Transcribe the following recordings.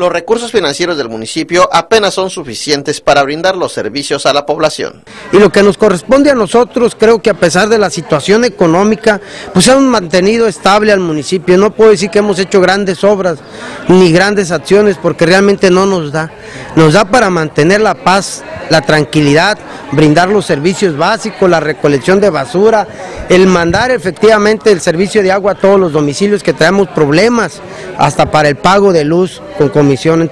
Los recursos financieros del municipio apenas son suficientes para brindar los servicios a la población. Y lo que nos corresponde a nosotros, creo que a pesar de la situación económica, pues hemos mantenido estable al municipio. No puedo decir que hemos hecho grandes obras ni grandes acciones porque realmente no nos da. Nos da para mantener la paz, la tranquilidad, brindar los servicios básicos, la recolección de basura, el mandar efectivamente el servicio de agua a todos los domicilios que traemos problemas, hasta para el pago de luz con comisión.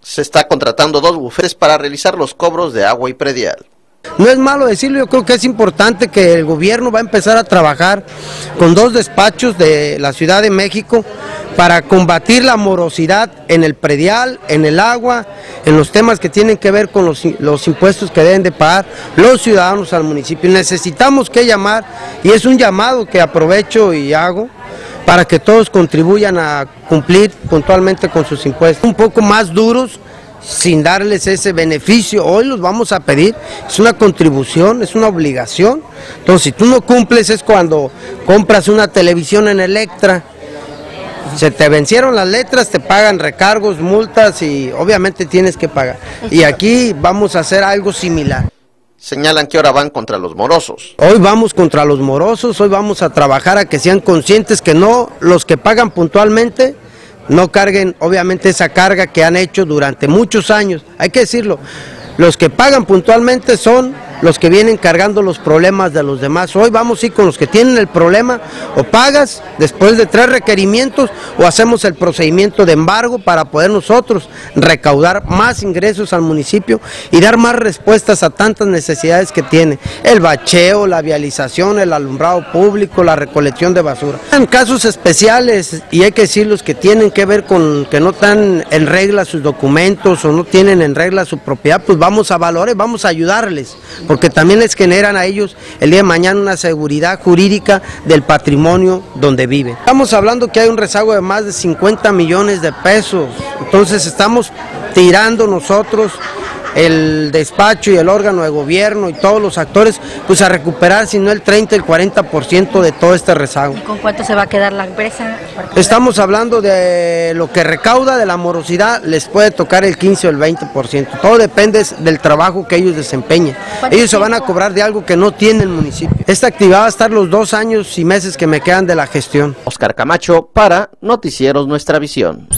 Se está contratando dos bufetes para realizar los cobros de agua y predial. No es malo decirlo, yo creo que es importante que el gobierno va a empezar a trabajar con dos despachos de la Ciudad de México para combatir la morosidad en el predial, en el agua, en los temas que tienen que ver con los, los, impuestos que deben de pagar los ciudadanos al municipio. Necesitamos que llamar, y es un llamado que aprovecho y hago, para que todos contribuyan a cumplir puntualmente con sus impuestos. Un poco más duros, sin darles ese beneficio, hoy los vamos a pedir, es una contribución, es una obligación. Entonces, si tú no cumples es cuando compras una televisión en Electra, se te vencieron las letras, te pagan recargos, multas y obviamente tienes que pagar. Y aquí vamos a hacer algo similar. Señalan que ahora van contra los morosos. Hoy vamos contra los morosos, hoy vamos a trabajar a que sean conscientes que no los que pagan puntualmente no carguen obviamente esa carga que han hecho durante muchos años. Hay que decirlo, los que pagan puntualmente son los que vienen cargando los problemas de los demás. Hoy vamos a ir con los que tienen el problema, o pagas después de tres requerimientos, o hacemos el procedimiento de embargo para poder nosotros recaudar más ingresos al municipio y dar más respuestas a tantas necesidades que tiene. El bacheo, la vialización, el alumbrado público, la recolección de basura. En casos especiales, y hay que decir los que tienen que ver con que no están en regla sus documentos o no tienen en regla su propiedad, pues vamos a valorar, vamos a ayudarles porque también les generan a ellos el día de mañana una seguridad jurídica del patrimonio donde viven. Estamos hablando que hay un rezago de más de 50 millones de pesos, entonces estamos tirando nosotros el despacho y el órgano de gobierno y todos los actores, pues a recuperar si no el 30, el 40% de todo este rezago. ¿Y con cuánto se va a quedar la empresa? Estamos hablando de lo que recauda de la morosidad, les puede tocar el 15 o el 20%. Todo depende del trabajo que ellos desempeñen. Ellos se van a cobrar de algo que no tiene el municipio. Esta actividad va a estar los dos años y meses que me quedan de la gestión. Oscar Camacho para Noticieros Nuestra Visión.